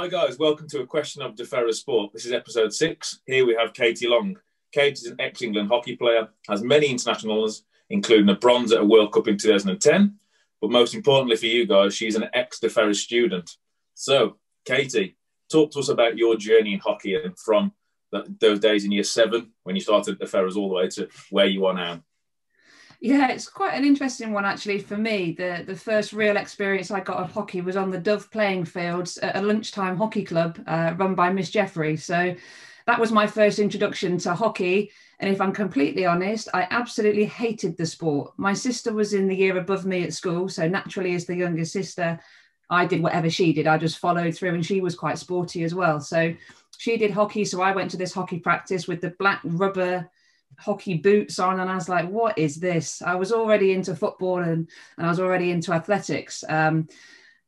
Hi guys, welcome to a question of de Ferrers Sport. This is episode six. Here we have Katie Long. Katie is an ex-England hockey player, has many international honours, including a bronze at a World Cup in 2010. But most importantly for you guys, she's an ex-de Ferrers student. So, Katie, talk to us about your journey in hockey and from those days in year seven when you started de Ferrers all the way to where you are now. Yeah, it's quite an interesting one actually for me. The the first real experience I got of hockey was on the Dove playing fields at a lunchtime hockey club uh, run by Miss Jeffrey. So that was my first introduction to hockey. And if I'm completely honest, I absolutely hated the sport. My sister was in the year above me at school, so naturally, as the younger sister, I did whatever she did. I just followed through, and she was quite sporty as well. So she did hockey, so I went to this hockey practice with the black rubber hockey boots on and I was like, what is this? I was already into football and, and I was already into athletics. Um,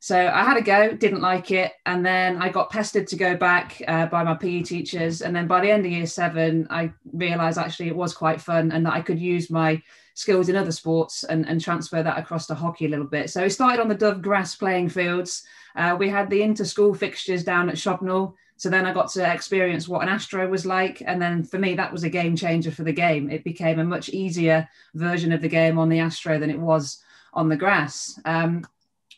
so I had a go, didn't like it. And then I got pestered to go back uh, by my PE teachers. And then by the end of year seven, I realized actually it was quite fun and that I could use my skills in other sports and, and transfer that across to hockey a little bit. So it started on the Dove grass playing fields. Uh, we had the inter school fixtures down at Shobnall. So then I got to experience what an Astro was like. And then for me, that was a game changer for the game. It became a much easier version of the game on the Astro than it was on the grass. Um,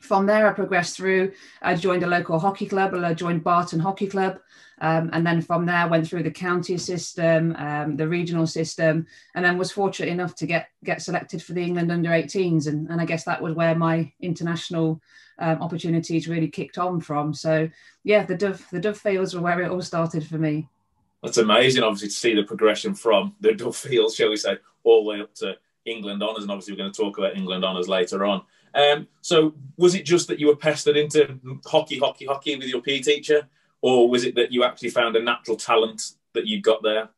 from there, I progressed through. I joined a local hockey club, I joined Barton Hockey Club. Um, and then from there, went through the county system, um, the regional system, and then was fortunate enough to get get selected for the England under 18s. And, and I guess that was where my international um, opportunities really kicked on from. So yeah, the Dove the Dove Fields were where it all started for me. That's amazing, obviously, to see the progression from the Dove Fields, shall we say, all the way up to England honours, and obviously we're going to talk about England honours later on. Um, so was it just that you were pestered into hockey, hockey, hockey with your PE teacher, or was it that you actually found a natural talent that you got there?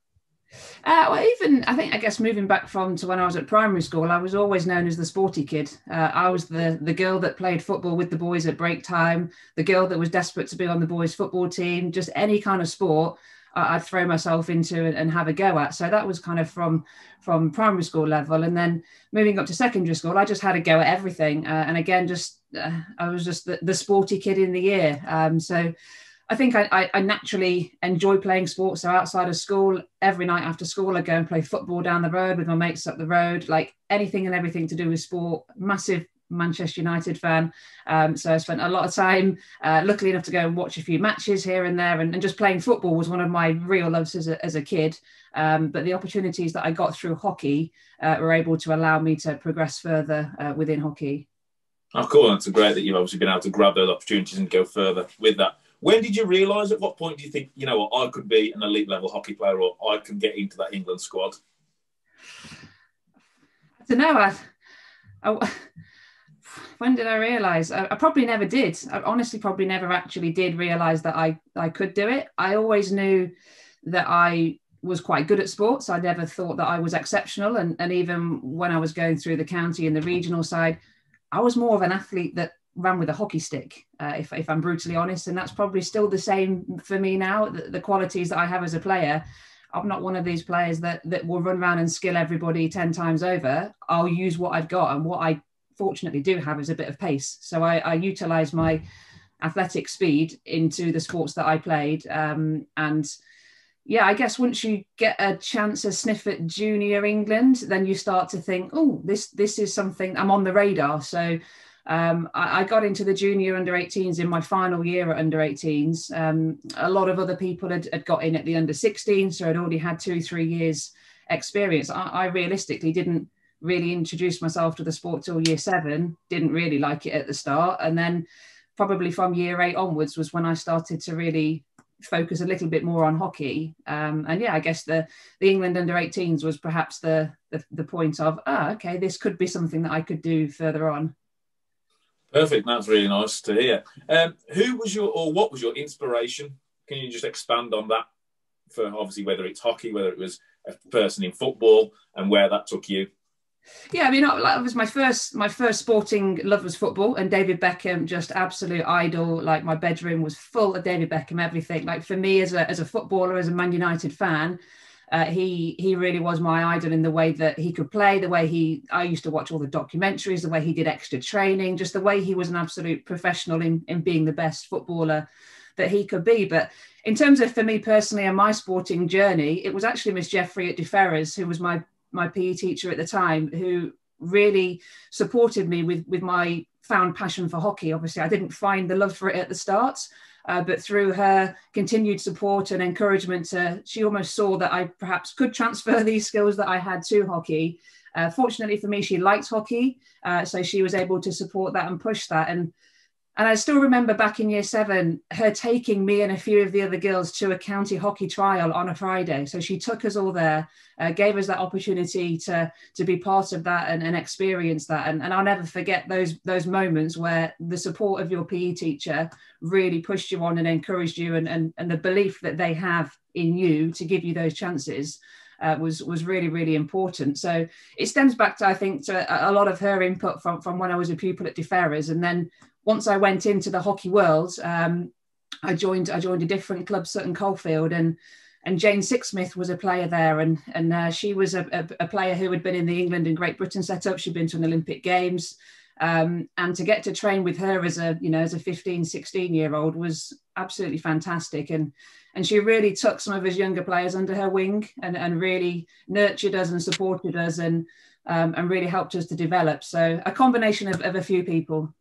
Uh, well, even I think I guess moving back from to when I was at primary school, I was always known as the sporty kid. Uh, I was the the girl that played football with the boys at break time, the girl that was desperate to be on the boys' football team, just any kind of sport. I'd throw myself into and have a go at. So that was kind of from from primary school level, and then moving up to secondary school, I just had a go at everything. Uh, and again, just uh, I was just the, the sporty kid in the year. Um, so I think I, I, naturally enjoy playing sports. So outside of school, every night after school, I go and play football down the road with my mates up the road, like anything and everything to do with sport. Massive Manchester United fan. Um, so I spent a lot of time, uh, luckily enough to go and watch a few matches here and there. And, and just playing football was one of my real loves as a, as a kid. Um, but the opportunities that I got through hockey uh, were able to allow me to progress further uh, within hockey. Oh, cool. It's great that you've obviously been able to grab those opportunities and go further with that. When did you realise? At what point do you think you know what I could be an elite level hockey player, or I can get into that England squad? I don't know. I, I when did I realise? I, I, probably never did. I honestly probably never actually did realise that I I could do it. I always knew that I was quite good at sports. I never thought that I was exceptional, and and even when I was going through the county and the regional side, I was more of an athlete that ran with a hockey stick, uh, if, if I'm brutally honest. And that's probably still the same for me now. The, the, qualities that I have as a player, I'm not one of these players that, that will run around and skill everybody 10 times over. I'll use what I've got. And what I fortunately do have is a bit of pace. So I, I utilize my athletic speed into the sports that I played. Um, and yeah, I guess once you get a chance to sniff at junior England, then you start to think, oh, this this is something I'm on the radar. So um, I, I, got into the junior under 18s in my final year at under 18s. Um, a lot of other people had, had, got in at the under 16s, so I'd already had two, three years experience. I, I realistically didn't really introduced myself to the sport till year seven, didn't really like it at the start. And then probably from year eight onwards was when I started to really focus a little bit more on hockey. Um, and yeah, I guess the the England under 18s was perhaps the, the, the point of, ah, okay, this could be something that I could do further on. Perfect. That's really nice to hear. Um, who was your, or what was your inspiration? Can you just expand on that for obviously whether it's hockey, whether it was a person in football, and where that took you? Yeah, I mean, that was my first my first sporting love was football, and David Beckham, just absolute idol. Like my bedroom was full of David Beckham, everything. Like for me as a as a footballer, as a Man United fan, uh, he he really was my idol in the way that he could play, the way he I used to watch all the documentaries, the way he did extra training, just the way he was an absolute professional in in being the best footballer that he could be. But in terms of for me personally and my sporting journey, it was actually Miss Jeffrey at De Ferrers, who was my my PE teacher at the time, who really supported me with with my found passion for hockey. Obviously, I didn't find the love for it at the start, uh, but through her continued support and encouragement, uh, she almost saw that I perhaps could transfer these skills that I had to hockey. Uh, fortunately for me, she liked hockey, uh, so she was able to support that and push that. And and I still remember back in year seven, her taking me and a few of the other girls to a county hockey trial on a Friday. So she took us all there, uh, gave us that opportunity to, to be part of that and, and experience that. And, and I'll never forget those, those moments where the support of your PE teacher really pushed you on and encouraged you and, and, and the belief that they have in you to give you those chances. Uh, was was really really important. So it stems back to I think to a, lot of her input from from when I was a pupil at De Ferrers, and then once I went into the hockey world, um, I joined I joined a different club, Sutton Coldfield, and and Jane Sixsmith was a player there, and and uh, she was a, a, a, player who had been in the England and Great Britain setup. She'd been to an Olympic Games, um, and to get to train with her as a you know as a 15, 16 year old was absolutely fantastic. And and she really took some of us younger players under her wing and, and really nurtured us and supported us and um, and really helped us to develop. So a combination of, of a few people.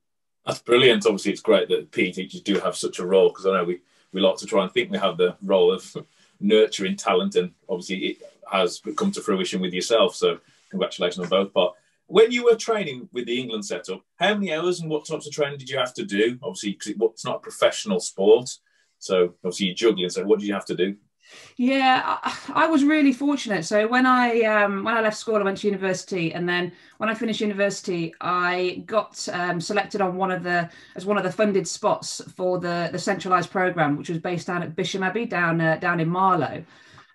That's brilliant. Obviously, it's great that PE teachers do have such a role because I know we, we like to try and think we have the role of nurturing talent, and obviously it has come to fruition with yourself. So, congratulations on both. But when you were training with the England setup, how many hours and what types of training did you have to do? Obviously, because it, it's not a professional sport, so obviously you're juggling. So, what did you have to do? Yeah, I, was really fortunate. So when I um, when I left school, I went to university, and then when I finished university, I got um, selected on one of the as one of the funded spots for the the centralised program, which was based down at Bisham Abbey, down uh, down in Marlow.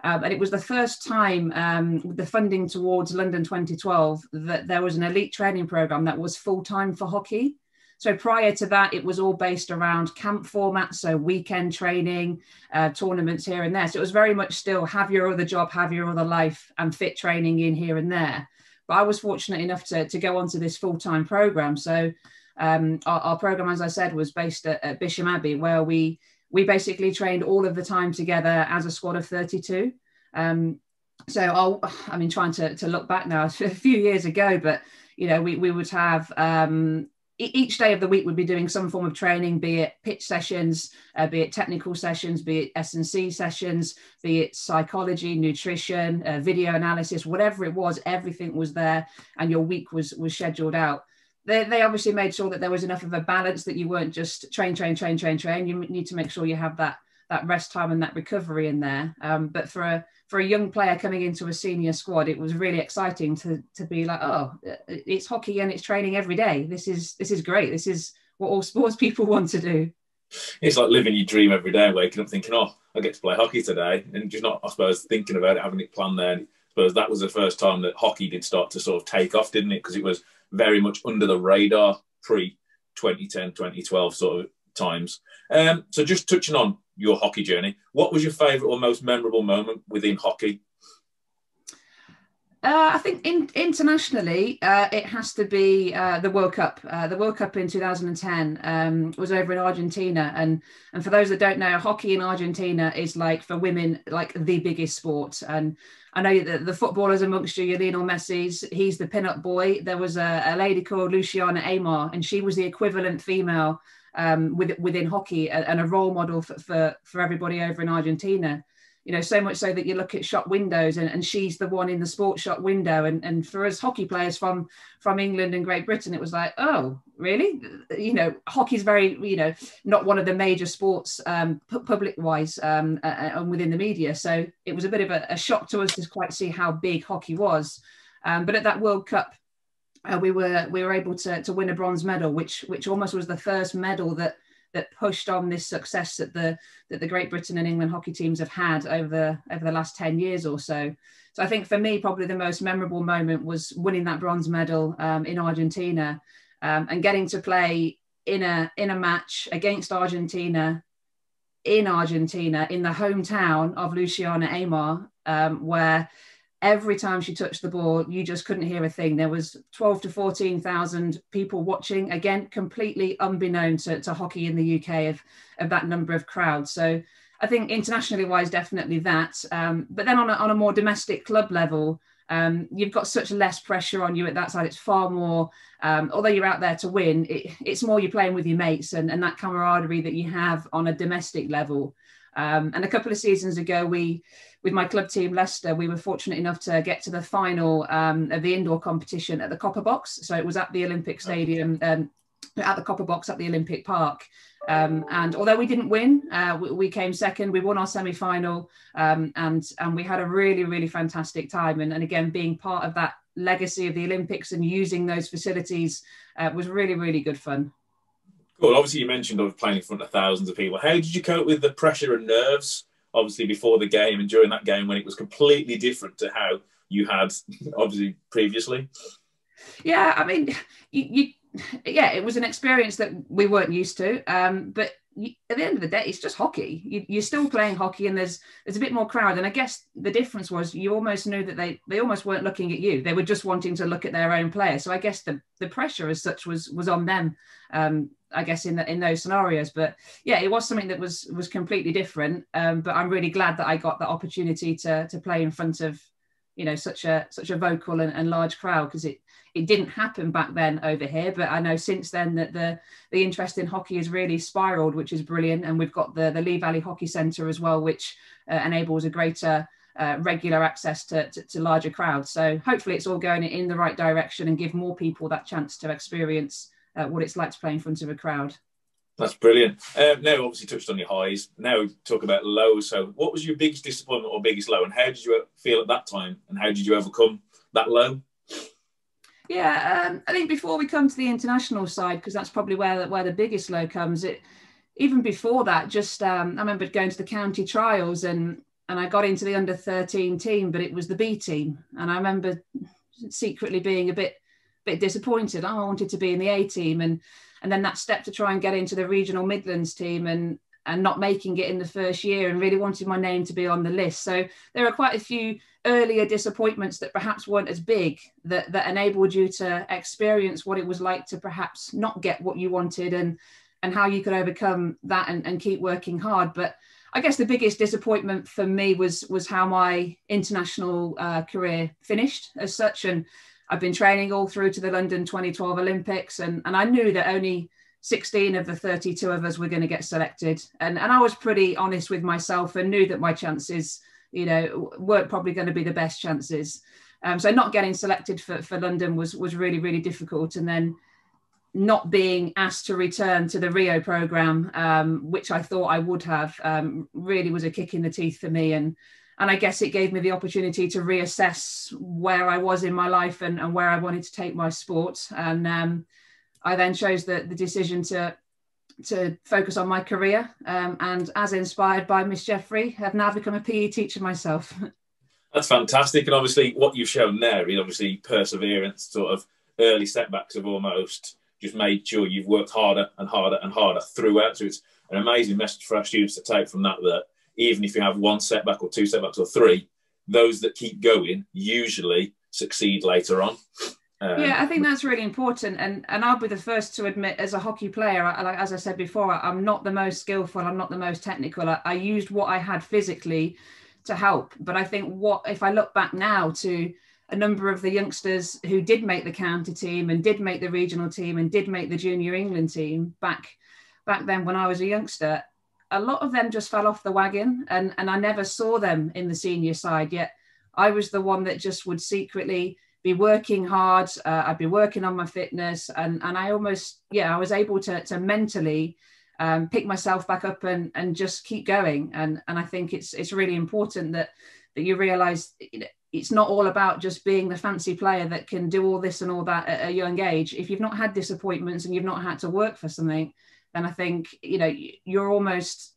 Um, and it was the first time um, with the funding towards London 2012 that there was an elite training program that was full time for hockey. So prior to that, it was all based around camp formats, so weekend training, uh, tournaments here and there. So it was very much still have your other job, have your other life, and fit training in here and there. But I was fortunate enough to, to go onto this full time program. So um, our, our, program, as I said, was based at, at Bisham Abbey, where we we basically trained all of the time together as a squad of 32. Um, so I'll, I mean, trying to, to look back now, a few years ago, but you know, we, we would have um, each day of the week would be doing some form of training, be it pitch sessions, uh, be it technical sessions, be it S and C sessions, be it psychology, nutrition, uh, video analysis, whatever it was, everything was there, and your week was was scheduled out. They, they obviously made sure that there was enough of a balance that you weren't just train, train, train, train, train. You need to make sure you have that that rest time and that recovery in there. Um, but for a for a young player coming into a senior squad, it was really exciting to to be like, oh, it's hockey and it's training every day. This is this is great. This is what all sports people want to do. It's like living your dream every day, waking up thinking, oh, I get to play hockey today, and just not, I suppose, thinking about it, having it planned there. I suppose that was the first time that hockey did start to sort of take off, didn't it? Because it was very much under the radar pre 2010, 2012 sort of times. Um, so just touching on your hockey journey, what was your favourite or most memorable moment within hockey? Uh, I think in, internationally, uh, it has to be uh, the World Cup. Uh, the World Cup in 2010 um, was over in Argentina, and and for those that don't know, hockey in Argentina is like for women like the biggest sport. And I know that the footballers amongst you, Lionel Messi's, he's the pin-up boy. There was a, a lady called Luciana Aymar, and she was the equivalent female um, with, within hockey and a role model for, for, for everybody over in Argentina. You know, so much so that you look at shop windows and, and she's the one in the sports shop window. And, and for us hockey players from from England and Great Britain, it was like, oh, really? You know, hockey's very, you know, not one of the major sports um, public wise um, and within the media. So it was a bit of a, a shock to us to quite see how big hockey was. Um, but at that World Cup uh, we were we were able to to win a bronze medal, which which almost was the first medal that that pushed on this success that the that the Great Britain and England hockey teams have had over the over the last 10 years or so. So I think for me, probably the most memorable moment was winning that bronze medal um, in Argentina um, and getting to play in a in a match against Argentina in Argentina in the hometown of Luciana Aymar, um, where every time she touched the ball, you just couldn't hear a thing. There was 12 to 14,000 people watching, again, completely unbeknown to, to hockey in the UK of, of that number of crowds. So I think internationally wise, definitely that. Um, but then on a, on a more domestic club level, um, you've got such less pressure on you at that side. It's far more, um, although you're out there to win, it, it's more you're playing with your mates and, and that camaraderie that you have on a domestic level. Um, and a couple of seasons ago, we, with my club team Leicester, we were fortunate enough to get to the final um, of the indoor competition at the Copper Box. So it was at the Olympic Stadium, um, at the Copper Box at the Olympic Park. Um, and although we didn't win, uh, we, we, came second. We won our semi-final, um, and and we had a really really fantastic time. And, and again, being part of that legacy of the Olympics and using those facilities uh, was really really good fun. Well, obviously you mentioned playing in front of thousands of people. How did you cope with the pressure and nerves? Obviously before the game and during that game when it was completely different to how you had obviously previously. Yeah, I mean, you, you yeah, it was an experience that we weren't used to. Um, but you, at the end of the day, it's just hockey. You, are still playing hockey, and there's there's a bit more crowd. And I guess the difference was you almost knew that they they almost weren't looking at you. They were just wanting to look at their own player. So I guess the the pressure as such was was on them. Um, I guess in the, in those scenarios, but yeah, it was something that was was completely different. Um, but I'm really glad that I got the opportunity to to play in front of you know such a such a vocal and, and large crowd because it it didn't happen back then over here. But i know since then that the the interest in hockey has really spiraled which is brilliant. And we've got the the lee valley hockey centre as well which uh, enables a greater uh, regular access to, to, to, larger crowds. So hopefully it's all going in the right direction and give more people that chance to experience uh, what it's like to play in front of a crowd that's brilliant. Um, now, obviously, touched on your highs. Now, talk about lows. So, what was your biggest disappointment or biggest low, and how did you feel at that time, and how did you overcome that low? Yeah, um, I think before we come to the international side, because that's probably where where the biggest low comes. It even before that, just um, I remember going to the county trials and and I got into the under thirteen team, but it was the B team, and I remember secretly being a bit bit disappointed. Oh, I wanted to be in the A team, and and then that step to try and get into the regional Midlands team and and not making it in the first year and really wanted my name to be on the list. So there are quite a few earlier disappointments that perhaps weren't as big that, that enabled you to experience what it was like to perhaps not get what you wanted and and how you could overcome that and, and keep working hard. But I guess the biggest disappointment for me was was how my international uh, career finished as such. And I've been training all through to the London 2012 Olympics, and, and I knew that only 16 of the 32 of us were going to get selected. And, and I was pretty honest with myself and knew that my chances, you know, weren't probably going to be the best chances. Um, so not getting selected for, for London was, was really, really difficult. And then not being asked to return to the Rio program, um, which I thought I would have, um, really was a kick in the teeth for me. And and I guess it gave me the opportunity to reassess where I was in my life and, and where I wanted to take my sport. And um, I then chose the, the decision to to focus on my career. Um, and as inspired by Miss Jeffrey, have now become a PE teacher myself. That's fantastic. And obviously, what you've shown there is obviously perseverance, sort of early setbacks have almost just made sure you've worked harder and harder and harder throughout. So it's an amazing message for our students to take from that that even if you have one setback or two setbacks or three, those that keep going usually succeed later on. Um, yeah, I think that's really important, and and I'll be the first to admit, as a hockey player, I, like as I said before, I'm not the most skillful, I'm not the most technical. I, I used what I had physically to help, but I think what if I look back now to a number of the youngsters who did make the county team and did make the regional team and did make the junior England team back back then when I was a youngster, a lot of them just fell off the wagon and, and I never saw them in the senior side yet. I was the one that just would secretly be working hard. Uh, I'd be working on my fitness and, and I almost, yeah, I was able to, to mentally um, pick myself back up and, and just keep going. And, and I think it's, it's really important that, that you realize it's not all about just being the fancy player that can do all this and all that at a young age. If you've not had disappointments and you've not had to work for something, then I think you know you're almost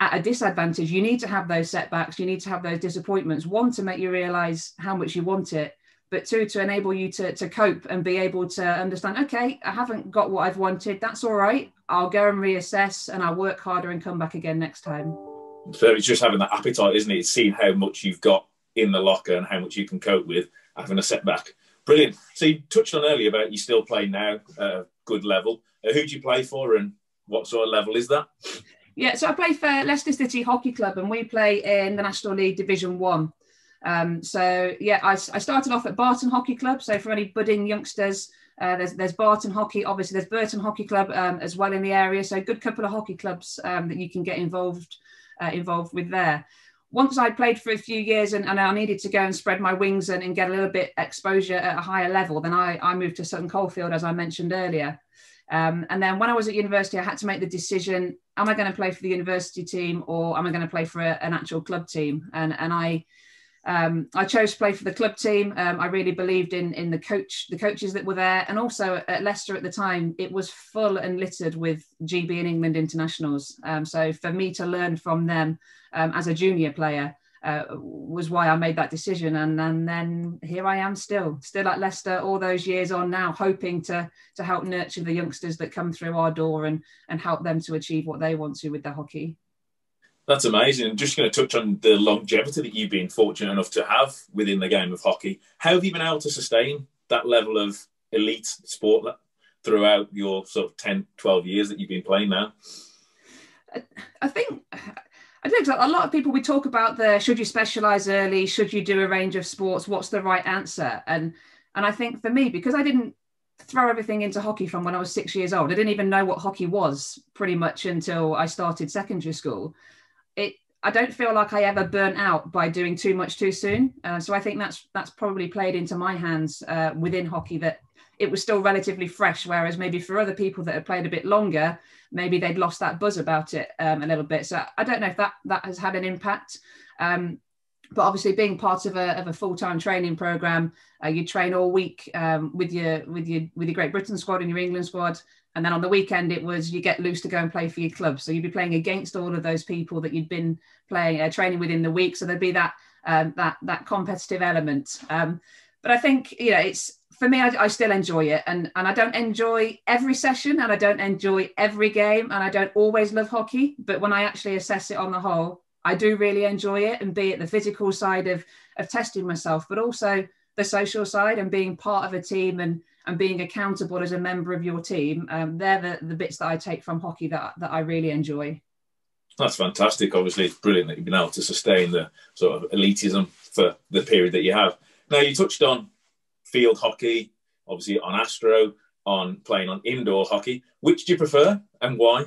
at a disadvantage. You need to have those setbacks. You need to have those disappointments. One to make you realize how much you want it, but two to enable you to to cope and be able to understand. Okay, I haven't got what I've wanted. That's all right. I'll go and reassess, and I'll work harder and come back again next time. So it's just having that appetite, isn't it? Seeing how much you've got in the locker and how much you can cope with having a setback. Brilliant. So you touched on earlier about you still play now at a good level. Uh, who do you play for and what sort of level is that? Yeah, so I play for Leicester City Hockey Club and we play in the National League Division 1. Um, so yeah, I, I, started off at Barton Hockey Club. So for any budding youngsters, uh, there's there's Barton Hockey. Obviously, there's Burton Hockey Club um, as well in the area. So a good couple of hockey clubs um, that you can get involved uh, involved with there. Once I played for a few years and, and I needed to go and spread my wings and, and, get a little bit exposure at a higher level, then I, I moved to Sutton Coldfield, as I mentioned earlier. Um, and then when I was at university, I had to make the decision: Am I going to play for the university team or am I going to play for a, an actual club team? And and I um, I chose to play for the club team. Um, I really believed in in the coach, the coaches that were there, and also at Leicester at the time, it was full and littered with GB and England internationals. Um, so for me to learn from them um, as a junior player uh, was why I made that decision. And and then here I am still, still at Leicester all those years on now, hoping to to help nurture the youngsters that come through our door and and help them to achieve what they want to with their hockey. That's amazing. I'm just going to touch on the longevity that you've been fortunate enough to have within the game of hockey. How have you been able to sustain that level of elite sport throughout your sort of 10, 12 years that you've been playing now? I think Think a lot of people we talk about the should you specialize early, should you do a range of sports, what's the right answer? And and I think for me, because I didn't throw everything into hockey from when I was six years old, I didn't even know what hockey was pretty much until I started secondary school it I don't feel like I ever burnt out by doing too much too soon. Uh, so I think that's that's probably played into my hands uh, within hockey that it was still relatively fresh. Whereas maybe for other people that had played a bit longer, maybe they'd lost that buzz about it um, a little bit. So I don't know if that that has had an impact. Um, but obviously, being part of a, of a full time training program, uh, you train all week um, with your with your with your Great Britain squad and your England squad, and then on the weekend it was you get loose to go and play for your club. So you'd be playing against all of those people that you'd been playing uh, training within the week. So there'd be that um, that that competitive element. Um, but i think you know it's for me I, I, still enjoy it. And and i don't enjoy every session and i don't enjoy every game. And i don't always love hockey. But when i actually assess it on the whole i do really enjoy it and be it the physical side of of testing myself but also the social side and being part of a team and and being accountable as a member of your team. Um, they're the, the bits that I take from hockey that, that I really enjoy. That's fantastic. Obviously, it's brilliant that you've been able to sustain the sort of elitism for the period that you have. Now, you touched on field hockey, obviously on Astro, on playing on indoor hockey. Which do you prefer and why?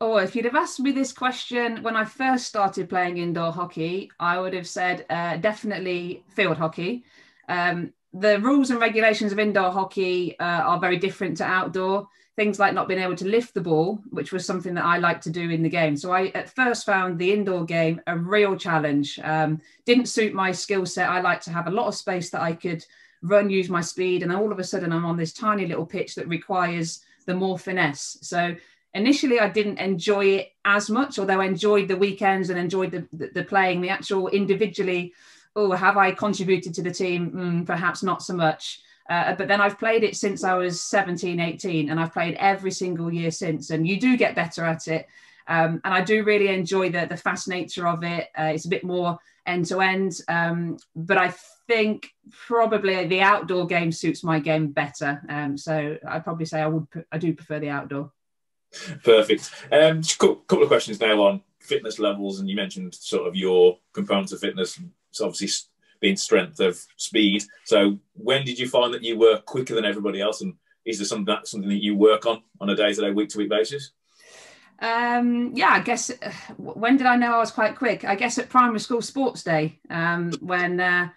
Oh, if you'd have asked me this question when I first started playing indoor hockey, I would have said uh, definitely field hockey. Um, the rules and regulations of indoor hockey uh, are very different to outdoor. Things like not being able to lift the ball, which was something that I like to do in the game. So I at first found the indoor game a real challenge. Um, didn't suit my skill set. I like to have a lot of space that I could run, use my speed, and then all of a sudden I'm on this tiny little pitch that requires the more finesse. So initially I didn't enjoy it as much, although I enjoyed the weekends and enjoyed the, the, the playing, the actual individually oh, have I contributed to the team? Mm, perhaps not so much. Uh, but then I've played it since I was 17, 18, and I've played every single year since. And you do get better at it. Um, and I do really enjoy the, the fast nature of it. Uh, it's a bit more end to end. But I think probably the outdoor game suits my game better. Um, so I'd probably say I would I do prefer the outdoor. Perfect. Um, just a couple of questions now on fitness levels, and you mentioned sort of your components of fitness obviously being strength of speed. So when did you find that you were quicker than everybody else, and is there something that something that you work on on a day to day, week to week basis? Um, yeah, I guess. Uh, when did I know I was quite quick? I guess at primary school sports day, um, when uh,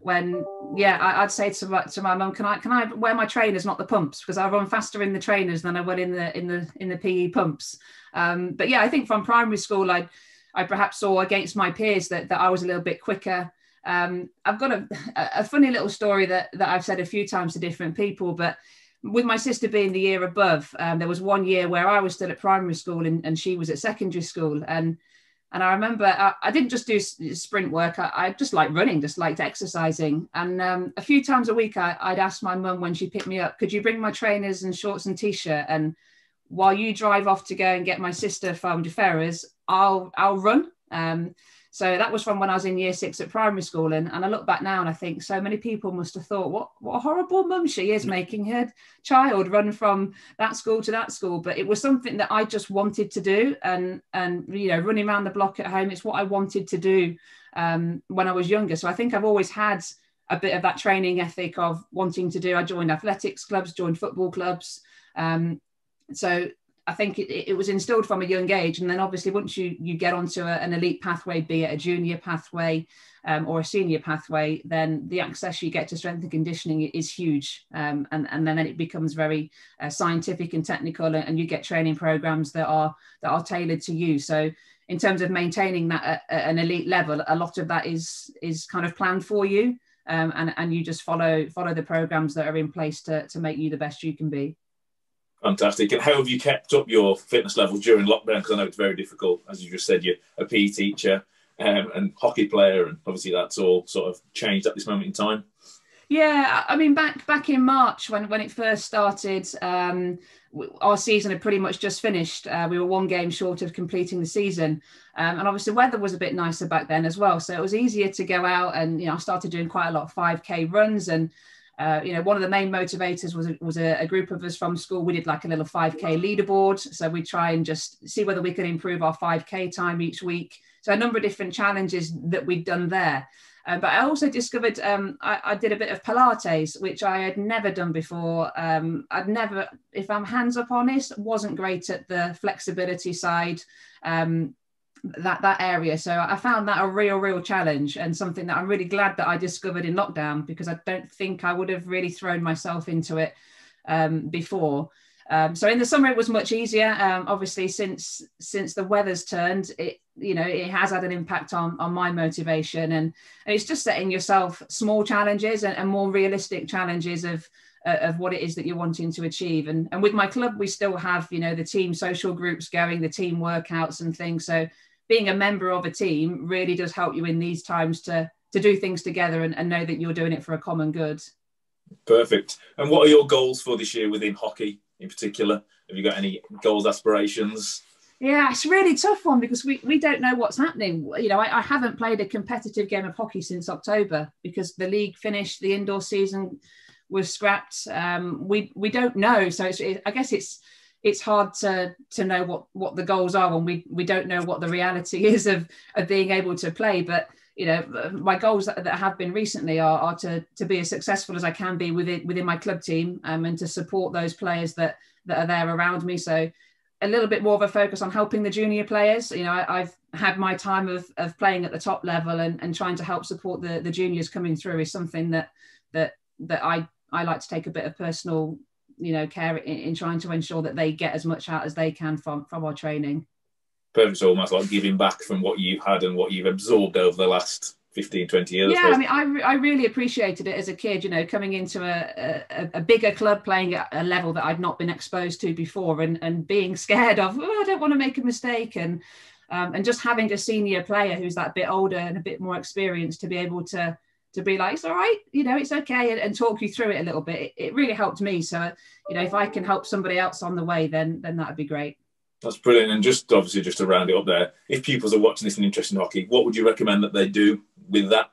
when yeah, I, would say to my to my mum, can I can I wear my trainers, not the pumps, because I run faster in the trainers than I will in the in the in the PE pumps. Um, but yeah, I think from primary school, I I perhaps saw against my peers that, that I was a little bit quicker. Um, I've got a, a funny little story that, that I've said a few times to different people, but with my sister being the year above, um, there was one year where I was still at primary school and, and she was at secondary school. And and I remember I, I didn't just do sprint work. I, I, just liked running, just liked exercising. And um, a few times a week, I, would ask my mum when she picked me up, could you bring my trainers and shorts and t-shirt? And while you drive off to go and get my sister from de Ferrers, I'll I'll run. Um, So that was from when I was in year six at primary school. And, and I look back now and I think so many people must have thought, what, what a horrible mum she is making her child run from that school to that school. But it was something that I just wanted to do. And, and you know, running around the block at home, it's what I wanted to do um, when I was younger. So I think I've always had a bit of that training ethic of wanting to do. I joined athletics clubs, joined football clubs. Um, so I think it, it, was instilled from a young age, and then obviously once you you get onto a, an elite pathway, be it a junior pathway um, or a senior pathway, then the access you get to strength and conditioning is huge, um, and and then it becomes very uh, scientific and technical, and you get training programs that are that are tailored to you. So in terms of maintaining that at, at an elite level, a lot of that is is kind of planned for you, um, and and you just follow follow the programs that are in place to to make you the best you can be. Fantastic. And how have you kept up your fitness level during lockdown? Because I know it's very difficult. As you just said, you're a PE teacher um, and hockey player, and obviously that's all sort of changed at this moment in time. Yeah, I mean, back back in March when when it first started, um, our season had pretty much just finished. Uh, we were one game short of completing the season, um, and obviously weather was a bit nicer back then as well. So it was easier to go out, and you know, I started doing quite a lot of five k runs and uh, you know, one of the main motivators was was a, a, group of us from school. We did like a little 5K leaderboard, so we try and just see whether we could improve our 5K time each week. So a number of different challenges that we'd done there. Uh, but I also discovered um, I, I, did a bit of Pilates, which I had never done before. Um, I'd never, if I'm hands up honest, wasn't great at the flexibility side. Um, that that area. So I found that a real, real challenge and something that I'm really glad that I discovered in lockdown because I don't think I would have really thrown myself into it um, before. Um, so in the summer it was much easier. Um, obviously, since since the weather's turned, it you know it has had an impact on on my motivation and, and it's just setting yourself small challenges and, and more realistic challenges of uh, of what it is that you're wanting to achieve. And and with my club, we still have you know the team social groups going, the team workouts and things. So being a member of a team really does help you in these times to to do things together and, and know that you're doing it for a common good. Perfect. And what are your goals for this year within hockey in particular? Have you got any goals, aspirations? Yeah, it's a really tough one because we, we don't know what's happening. You know, I, I haven't played a competitive game of hockey since October because the league finished, the indoor season was scrapped. Um, we we don't know, so it, I guess it's it's hard to to know what what the goals are when we we don't know what the reality is of of being able to play. But you know my goals that, that have been recently are, are to to be as successful as I can be within within my club team um, and to support those players that that are there around me. So a little bit more of a focus on helping the junior players. You know I, have had my time of, of playing at the top level and, and trying to help support the the juniors coming through is something that that that I I like to take a bit of personal you know care in, in, trying to ensure that they get as much out as they can from from our training. Perfect so almost like giving back from what you've had and what you've absorbed over the last 15 20 years yeah i mean I, re- I really appreciated it as a kid you know coming into a, a, a, bigger club playing at a level that i'd not been exposed to before and and being scared of oh, i don't want to make a mistake and um, and just having a senior player who's that bit older and a bit more experienced to be able to to be like, it's all right, you know, it's okay, and, and talk you through it a little bit. It, it, really helped me. So, you know, if I can help somebody else on the way, then then that'd be great. That's brilliant. And just obviously, just to round it up there, if pupils are watching this and interested in hockey, what would you recommend that they do with that?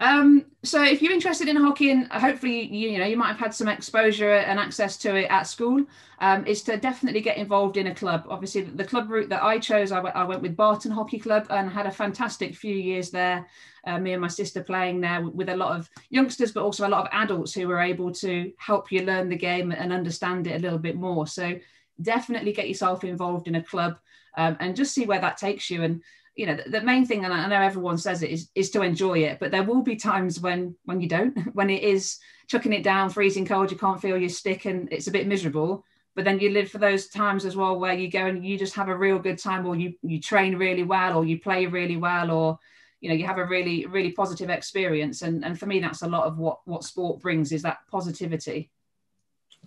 Um, so if you're interested in hockey and hopefully you, you know you might have had some exposure and access to it at school, um, is to definitely get involved in a club. Obviously, the club route that I chose, I, I went with Barton Hockey Club and had a fantastic few years there. Uh, me and my sister playing there with a lot of youngsters, but also a lot of adults who were able to help you learn the game and understand it a little bit more. So definitely get yourself involved in a club um, and just see where that takes you. And you know the, the, main thing and i know everyone says it is is to enjoy it but there will be times when when you don't. When it is chucking it down freezing cold you can't feel your stick and it's a bit miserable. But then you live for those times as well where you go and you just have a real good time or you you train really well or you play really well or you know you have a really really positive experience. And and for me that's a lot of what what sport brings is that positivity.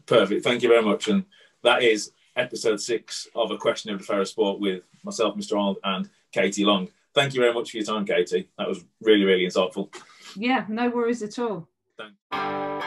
Perfect. Thank you very much. And that is episode six of a question of the Ferrers sport with myself mr arnold and Katie Long. Thank you very much for your time, Katie. That was really, really insightful. Yeah, no worries at all. Thanks.